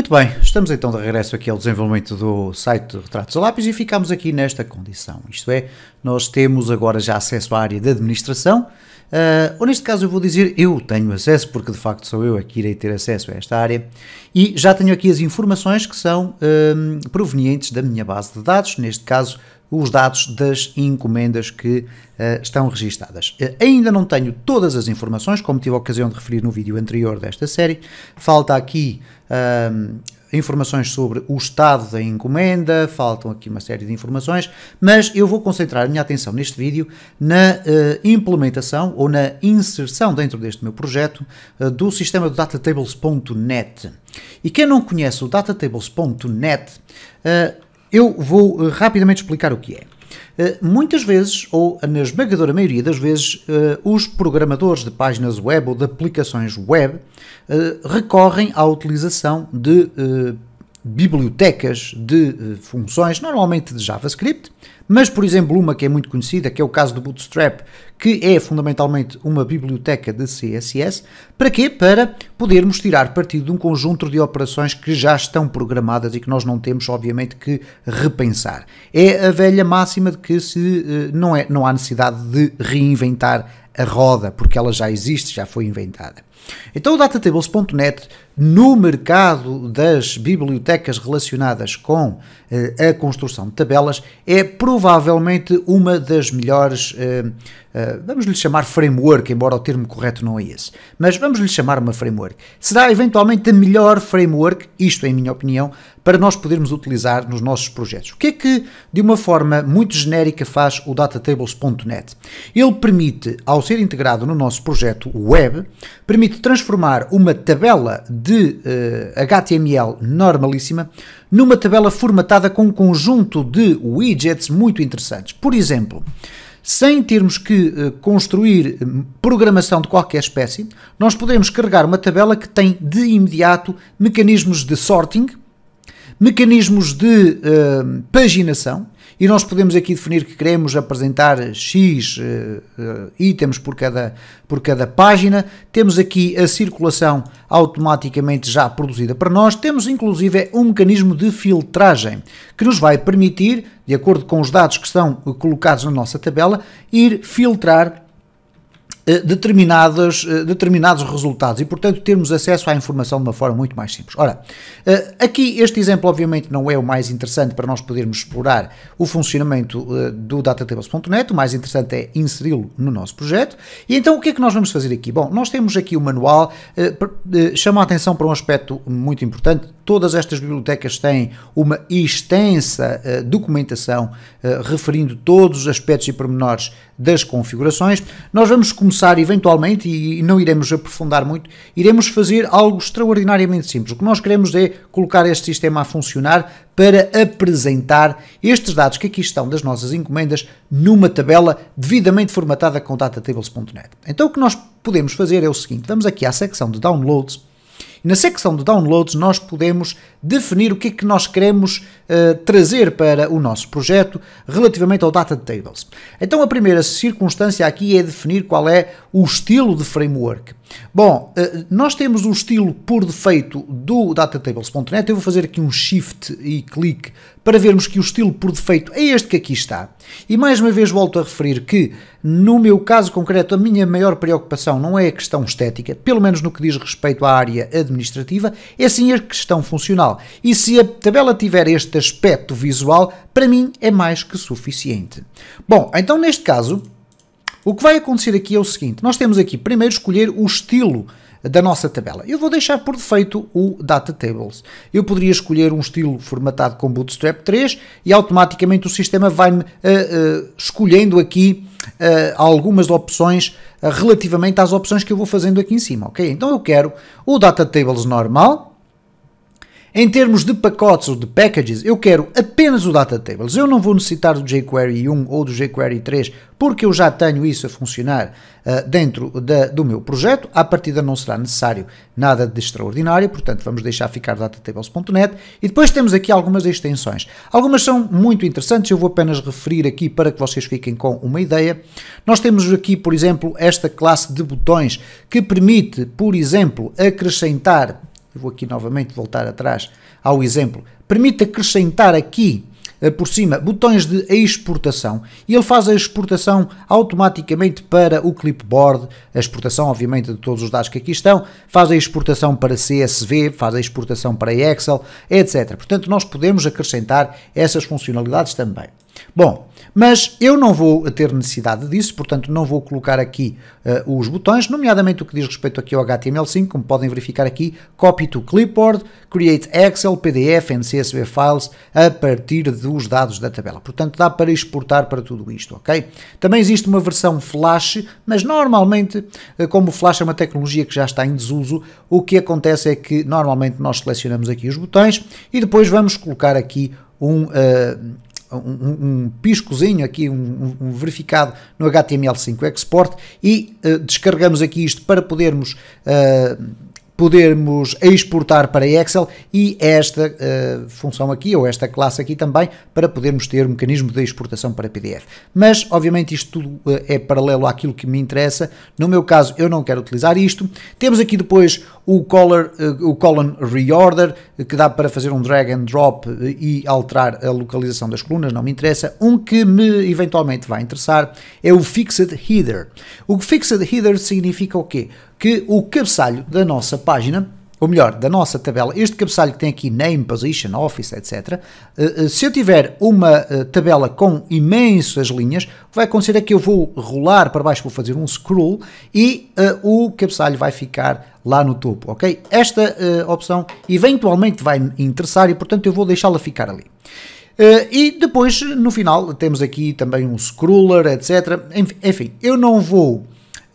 Muito bem, estamos então de regresso aqui ao desenvolvimento do site de Retratos a Lápis e ficamos aqui nesta condição. Isto é, nós temos agora já acesso à área de administração, uh, ou neste caso eu vou dizer eu tenho acesso, porque de facto sou eu que irei ter acesso a esta área, e já tenho aqui as informações que são uh, provenientes da minha base de dados, neste caso os dados das encomendas que uh, estão registadas. Uh, ainda não tenho todas as informações, como tive a ocasião de referir no vídeo anterior desta série. Falta aqui uh, informações sobre o estado da encomenda, faltam aqui uma série de informações, mas eu vou concentrar a minha atenção neste vídeo na implementação ou na inserção dentro deste meu projeto do sistema do datatables.net. E quem não conhece o datatables.net, eu vou uh, rapidamente explicar o que é. Uh, muitas vezes, ou na esmagadora maioria das vezes, uh, os programadores de páginas web ou de aplicações web recorrem à utilização de bibliotecas de funções, normalmente de JavaScript, mas, por exemplo, uma que é muito conhecida, que é o caso do Bootstrap, que é fundamentalmente uma biblioteca de CSS. Para quê? Para podermos tirar partido de um conjunto de operações que já estão programadas e que nós não temos, obviamente, que repensar. É a velha máxima de que se, eh, não, é, não há necessidade de reinventar a roda, porque ela já existe, já foi inventada. Então o Datatables.net no mercado das bibliotecas relacionadas com eh, a construção de tabelas é provavelmente uma das melhores, eh, eh, vamos lhe chamar framework, embora o termo correto não é esse, mas vamos lhe chamar uma framework. Será eventualmente a melhor framework, isto em minha opinião, para nós podermos utilizar nos nossos projetos. O que é que, de uma forma muito genérica, faz o Datatables.net? Ele permite, ao ser integrado no nosso projeto web, permite transformar uma tabela de uh, eh, HTML normalíssima numa tabela formatada com um conjunto de widgets muito interessantes. Por exemplo, sem termos que uh, construir eh, programação de qualquer espécie, nós podemos carregar uma tabela que tem de imediato mecanismos de sorting, mecanismos de uh, paginação, e nós podemos aqui definir que queremos apresentar X uh, uh, itens por cada, por cada página. Temos aqui a circulação automaticamente já produzida para nós. Temos inclusive um mecanismo de filtragem que nos vai permitir, de acordo com os dados que estão colocados na nossa tabela, ir filtrar determinados, eh, determinados resultados e, portanto, termos acesso à informação de uma forma muito mais simples. Ora, eh, aqui este exemplo, obviamente, não é o mais interessante para nós podermos explorar o funcionamento do datatables.net, o mais interessante é inseri-lo no nosso projeto. E então, o que é que nós vamos fazer aqui? Bom, nós temos aqui o manual, chama a atenção para um aspecto muito importante. Todas estas bibliotecas têm uma extensa documentação referindo todos os aspectos e pormenores das configurações. Nós vamos começar eventualmente, e não iremos aprofundar muito, iremos fazer algo extraordinariamente simples. O que nós queremos é colocar este sistema a funcionar para apresentar estes dados que aqui estão das nossas encomendas numa tabela devidamente formatada com datatables.net. Então o que nós podemos fazer é o seguinte, vamos aqui à secção de downloads e na secção de downloads nós podemos definir o que é que nós queremos uh, trazer para o nosso projeto relativamente ao Data Tables. Então a primeira circunstância aqui é definir qual é o estilo de framework. Bom, uh, nós temos o estilo por defeito do datatables.net. Eu vou fazer aqui um shift e clique para vermos que o estilo por defeito é este que aqui está. E mais uma vez volto a referir que, no meu caso concreto, a minha maior preocupação não é a questão estética, pelo menos no que diz respeito à área administrativa, é sim a questão funcional. E se a tabela tiver este aspecto visual, para mim é mais que suficiente. Bom, então neste caso, o que vai acontecer aqui é o seguinte: nós temos aqui primeiro escolher o estilo da nossa tabela. Eu vou deixar por defeito o Data Tables. Eu poderia escolher um estilo formatado com Bootstrap 3 e automaticamente o sistema vai-me uh, uh, escolhendo aqui uh, algumas opções relativamente às opções que eu vou fazendo aqui em cima, ok? Então eu quero o Data Tables normal, em termos de pacotes ou de packages, eu quero apenas o Data Tables. Eu não vou necessitar do jQuery 1 ou do jQuery 3, porque eu já tenho isso a funcionar uh, dentro da, do meu projeto. À partida não será necessário nada de extraordinário, portanto vamos deixar ficar datatables.net. E depois temos aqui algumas extensões. Algumas são muito interessantes, eu vou apenas referir aqui para que vocês fiquem com uma ideia. Nós temos aqui, por exemplo, esta classe de botões que permite, por exemplo, acrescentar vou aqui novamente voltar atrás ao exemplo, permite acrescentar aqui eh, por cima botões de exportação e ele faz a exportação automaticamente para o clipboard, a exportação obviamente de todos os dados que aqui estão, faz a exportação para CSV, faz a exportação para Excel, etc. Portanto, nós podemos acrescentar essas funcionalidades também. Bom, mas eu não vou ter necessidade disso, portanto não vou colocar aqui uh, os botões, nomeadamente o que diz respeito aqui ao HTML5, como podem verificar aqui, Copy to Clipboard, Create Excel, PDF and CSV Files a partir dos dados da tabela. Portanto, dá para exportar para tudo isto, ok? Também existe uma versão Flash, mas normalmente, uh, como o Flash é uma tecnologia que já está em desuso, o que acontece é que normalmente nós selecionamos aqui os botões e depois vamos colocar aqui um... Uh, um, um, piscozinho aqui, um, um, verificado no HTML5 Export e uh, descarregamos aqui isto para podermos uh, podermos exportar para Excel e esta uh, função aqui, ou esta classe aqui também, para podermos ter um mecanismo de exportação para PDF. Mas, obviamente, isto tudo uh, é paralelo àquilo que me interessa. No meu caso, eu não quero utilizar isto. Temos aqui depois o, color, uh, o column reorder, que dá para fazer um drag and drop e alterar a localização das colunas, não me interessa. Um que me eventualmente vai interessar é o fixed header. O fixed header significa o quê? Que o cabeçalho da nossa página, ou melhor, da nossa tabela, este cabeçalho que tem aqui name, position, office, etc. Eh, eh, se eu tiver uma eh, tabela com imensas linhas, vai acontecer é que eu vou rolar para baixo, vou fazer um scroll e o cabeçalho vai ficar lá no topo, ok? Esta opção eventualmente vai me interessar e, portanto, eu vou deixá-la ficar ali. Uh, e depois, no final, temos aqui também um scroller, etc. Enfim, eu não vou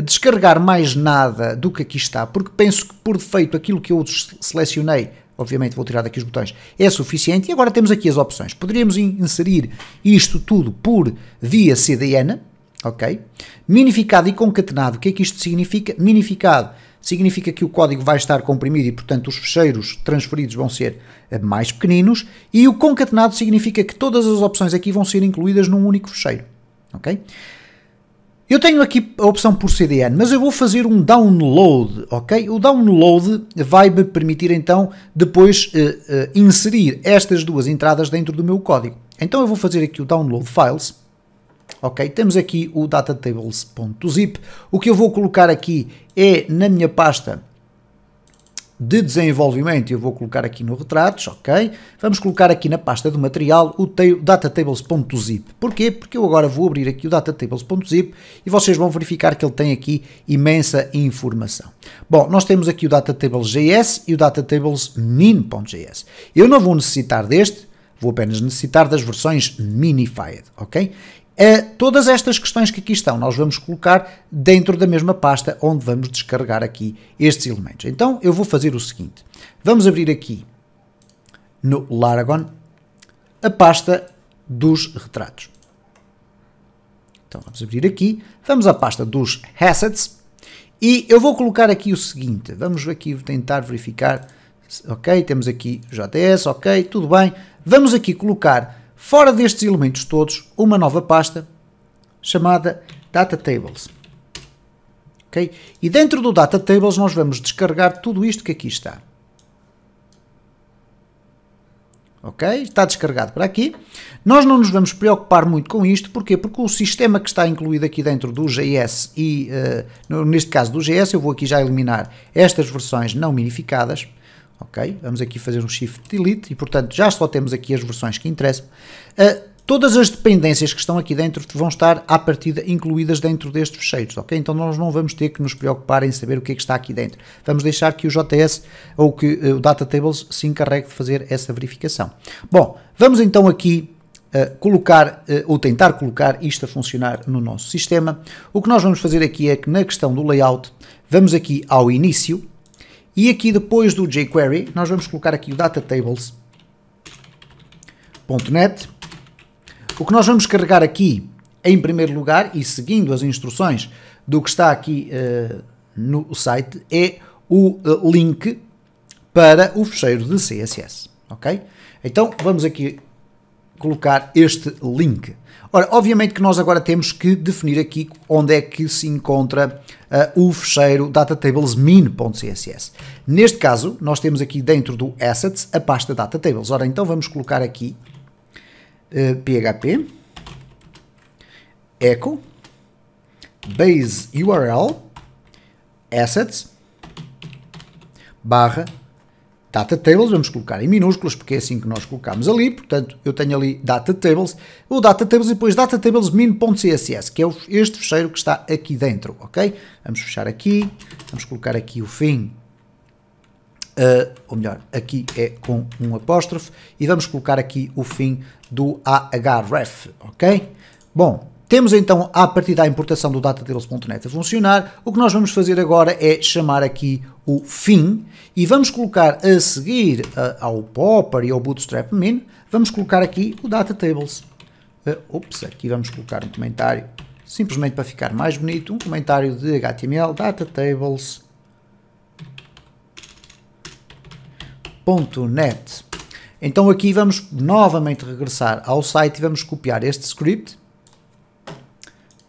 descarregar mais nada do que aqui está, porque penso que por defeito aquilo que eu selecionei, obviamente vou tirar daqui os botões, é suficiente. E agora temos aqui as opções. Poderíamos inserir isto tudo por via CDN, ok? Minificado e concatenado, o que é que isto significa? Minificado significa que o código vai estar comprimido e, portanto, os fecheiros transferidos vão ser eh, mais pequeninos, e o concatenado significa que todas as opções aqui vão ser incluídas num único fecheiro, ok? Eu tenho aqui a opção por CDN, mas eu vou fazer um download, ok? O download vai me permitir então depois uh, uh, inserir estas duas entradas dentro do meu código. Então eu vou fazer aqui o download files, ok? Temos aqui o datatables.zip. O que eu vou colocar aqui é na minha pasta de desenvolvimento, eu vou colocar aqui no retratos, ok? Vamos colocar aqui na pasta do material o datatables.zip. Porquê? Porque eu agora vou abrir aqui o datatables.zip e vocês vão verificar que ele tem aqui imensa informação. Bom, nós temos aqui o datatables.js e o datatables.min.js. Eu não vou necessitar deste, vou apenas necessitar das versões minified, ok? Uh, todas estas questões que aqui estão, nós vamos colocar dentro da mesma pasta onde vamos descarregar aqui estes elementos. Então eu vou fazer o seguinte, vamos abrir aqui no Laragon a pasta dos retratos. Então vamos abrir aqui, vamos à pasta dos assets. E eu vou colocar aqui o seguinte, vamos aqui tentar verificar, ok, temos aqui JS, ok, tudo bem, vamos aqui colocar fora destes elementos todos, uma nova pasta chamada Data Tables. Okay? E dentro do Data Tables nós vamos descarregar tudo isto que aqui está. Ok? Está descarregado para aqui. Nós não nos vamos preocupar muito com isto, porquê? Porque o sistema que está incluído aqui dentro do GS e, uh, neste caso do GS, eu vou aqui já eliminar estas versões não minificadas, ok? Vamos aqui fazer um Shift Delete e, portanto, já só temos aqui as versões que interessam. Uh, todas as dependências que estão aqui dentro vão estar, à partida, incluídas dentro destes fecheiros, ok? Então nós não vamos ter que nos preocupar em saber o que é que está aqui dentro. Vamos deixar que o JS ou que uh, o Data Tables se encarregue de fazer essa verificação. Bom, vamos então aqui Uh, colocar uh, ou tentar colocar isto a funcionar no nosso sistema. O que nós vamos fazer aqui é que na questão do layout, vamos aqui ao início e aqui depois do jQuery, nós vamos colocar aqui o datatables.net. O que nós vamos carregar aqui, em primeiro lugar, e seguindo as instruções do que está aqui uh, no site, é o uh, link para o fecheiro de CSS, ok? Então, vamos aqui colocar este link. Ora, obviamente que nós agora temos que definir aqui onde é que se encontra uh, o fecheiro datatablesmin.css. Neste caso, nós temos aqui dentro do assets a pasta datatables. Ora, então vamos colocar aqui uh, php echo base URL assets barra data tables, vamos colocar em minúsculas, porque é assim que nós colocamos ali, portanto, eu tenho ali data tables, o data tables e depois data tables min.css, que é este fecheiro que está aqui dentro, ok? Vamos fechar aqui, vamos colocar aqui o fim, uh, ou melhor, aqui é com um apóstrofe, e vamos colocar aqui o fim do ahref, ok? Bom, temos então a partir da importação do datatables.net a funcionar, o que nós vamos fazer agora é chamar aqui o fim e vamos colocar a seguir uh, ao popper e ao bootstrap min, vamos colocar aqui o datatables. Uh, ups, aqui vamos colocar um comentário simplesmente para ficar mais bonito, um comentário de HTML datatables.net. Então aqui vamos novamente regressar ao site e vamos copiar este script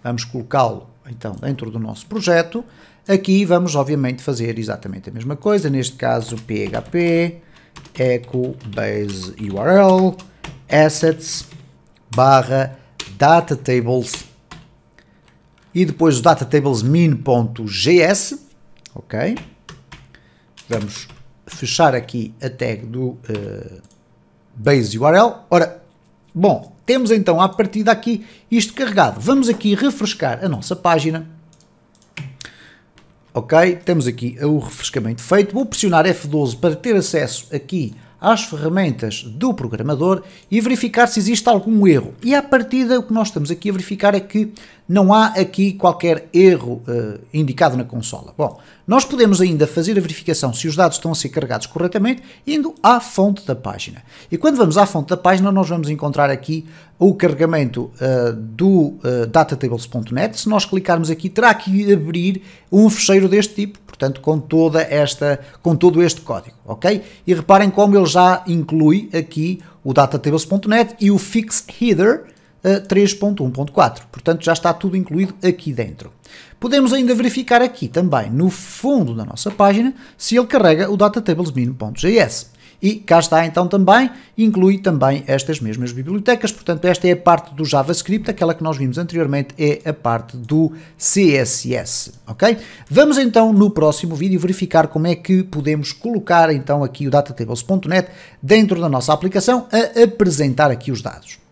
Vamos colocá-lo então dentro do nosso projeto. Aqui vamos obviamente fazer exatamente a mesma coisa, neste caso php echo base URL assets barra datatables e depois o datatables min.gs, ok? Vamos fechar aqui a tag do uh, base URL. Ora, bom, temos então a partir daqui isto carregado. Vamos aqui refrescar a nossa página. Ok, temos aqui o refrescamento feito. Vou pressionar F12 para ter acesso aqui às ferramentas do programador e verificar se existe algum erro. E à partida o que nós estamos aqui a verificar é que não há aqui qualquer erro uh, indicado na consola. Bom, nós podemos ainda fazer a verificação se os dados estão a ser carregados corretamente indo à fonte da página. E quando vamos à fonte da página nós vamos encontrar aqui o carregamento uh, do uh, datatables.net. Se nós clicarmos aqui terá que abrir um fecheiro deste tipo portanto com toda esta, com todo este código, ok? E reparem como ele já inclui aqui o datatables.net e o fix uh, 3.1.4, portanto já está tudo incluído aqui dentro. Podemos ainda verificar aqui também no fundo da nossa página se ele carrega o datatablesmin.js. E cá está então também, inclui também estas mesmas bibliotecas, portanto esta é a parte do JavaScript, aquela que nós vimos anteriormente é a parte do CSS, ok? Vamos então no próximo vídeo verificar como é que podemos colocar então aqui o datatables.net dentro da nossa aplicação a apresentar aqui os dados.